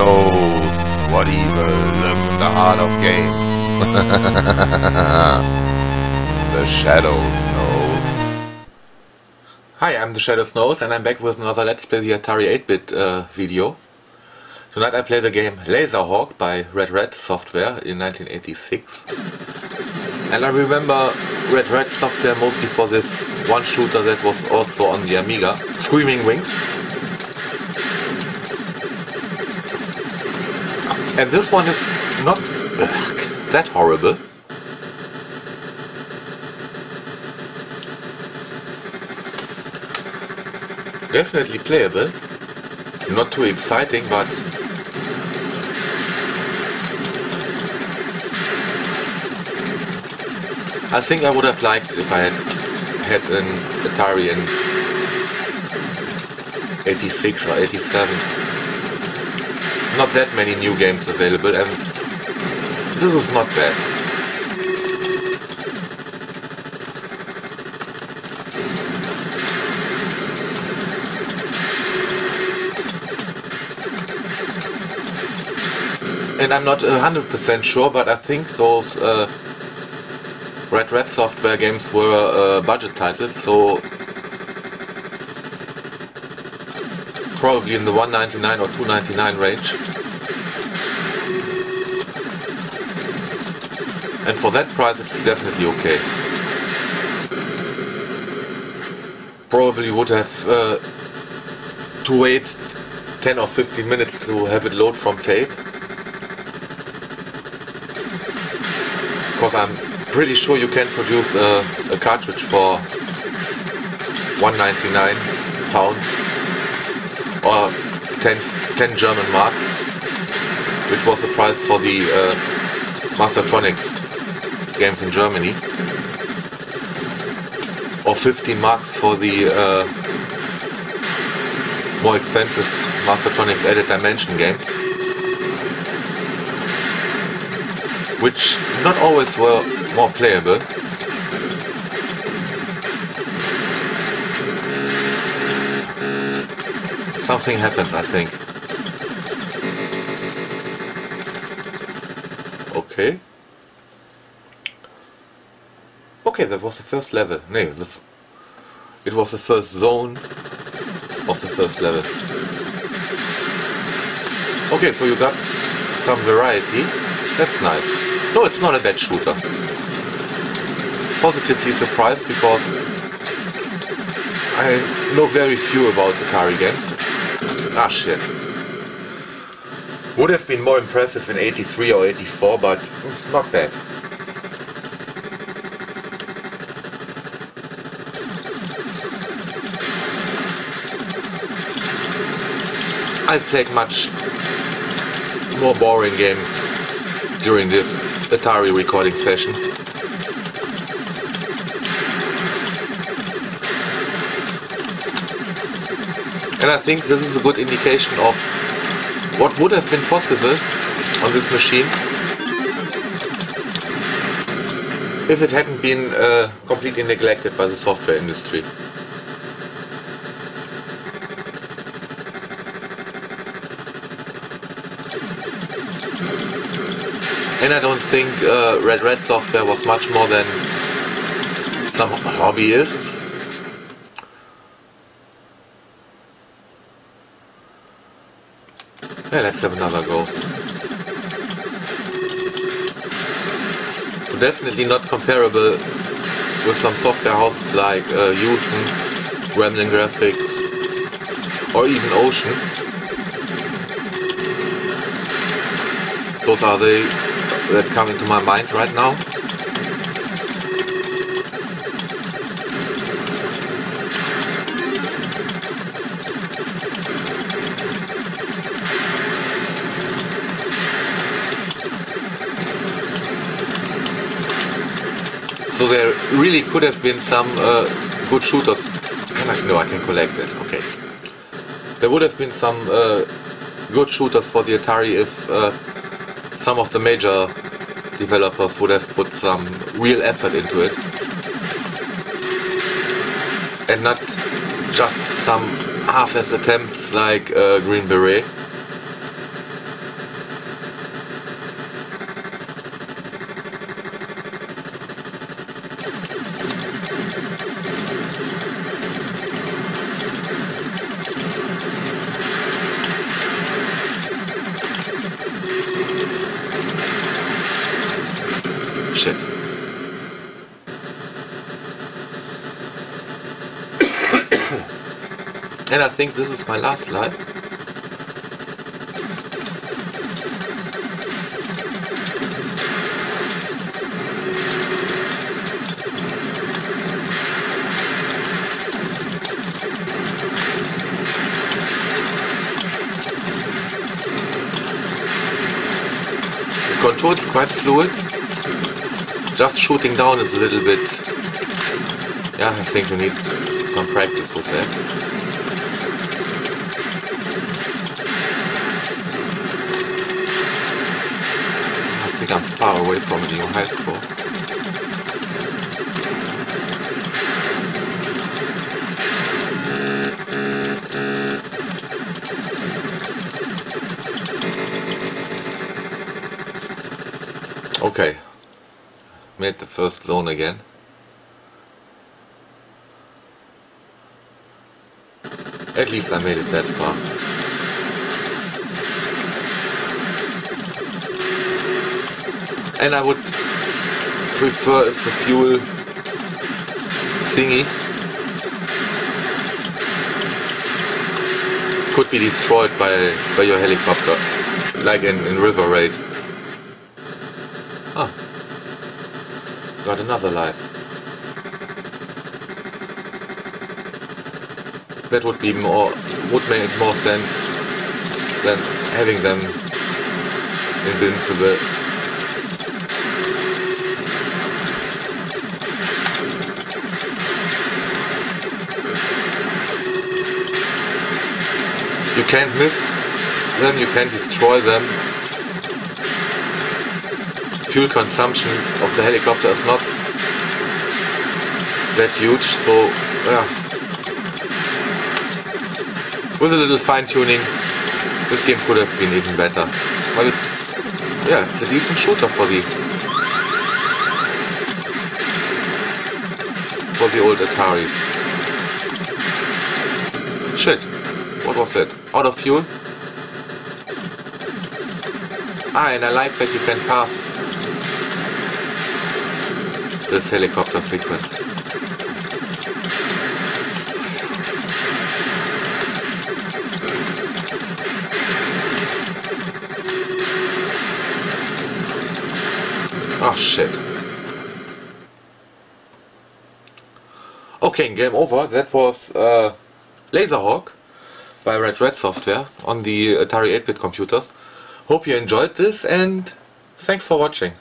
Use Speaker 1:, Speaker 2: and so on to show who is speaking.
Speaker 1: knows what evil in the heart of games. the Shadow knows.
Speaker 2: Hi, I'm the Shadow Knows and I'm back with another Let's Play the Atari 8-bit uh, video. Tonight I play the game Laserhawk by Red Rat Software in 1986. And I remember Red Rat Software mostly for this one shooter that was also on the Amiga, Screaming Wings. And this one is not ugh, that horrible. Definitely playable. Not too exciting, but I think I would have liked it if I had had an Atari in 86 or 87. Not that many new games available and this is not bad. And I'm not 100% sure, but I think those uh, Red Rat Software games were uh, budget titles, so probably in the 199 or 299 range. And for that price it's definitely okay. Probably would have uh, to wait 10 or 15 minutes to have it load from tape. Because I'm pretty sure you can produce a, a cartridge for 199 pounds or 10, 10 German marks, which was the price for the uh, Mastertronics games in Germany, or 15 marks for the uh, more expensive Mastertronics Added Dimension games. which not always were more playable. Something happened, I think. Okay. Okay, that was the first level. No, the it was the first zone of the first level. Okay, so you got some variety. That's nice. No, it's not a bad shooter. Positively surprised because I know very few about Atari games. Ah shit. Would have been more impressive in 83 or 84, but not bad. I played much more boring games during this Atari recording session. And I think this is a good indication of what would have been possible on this machine if it hadn't been uh, completely neglected by the software industry. And I don't think uh, Red Rat Software was much more than some hobbyists. Yeah, let's have another go. Definitely not comparable with some software houses like uh, Hewson, Gremlin Graphics, or even Ocean. Those are the that come into my mind right now. So there really could have been some uh, good shooters. Can I? No, I can collect it. Okay. There would have been some uh, good shooters for the Atari if uh, some of the major developers would have put some real effort into it and not just some half-ass attempts like uh, Green Beret Shit. and I think this is my last life. The control is quite fluid. Just shooting down is a little bit... Yeah, I think we need some practice with that. I think I'm far away from the high school. Okay. Made the first zone again. At least I made it that far. And I would prefer if the fuel thingies could be destroyed by by your helicopter, like in, in River Raid. Ah, got another life. That would be more would make more sense than having them invincible. You can't miss them, you can't destroy them. Fuel consumption of the helicopter is not that huge, so yeah. With a little fine tuning, this game could have been even better. But it's yeah, it's a decent shooter for the for the old Atari. Shit. What was that? Out of fuel? Ah, and I like that you can pass this helicopter sequence. Oh shit. Okay, game over. That was uh, Laserhawk by Red Rat Software on the Atari 8-bit computers. Hope you enjoyed this and thanks for watching.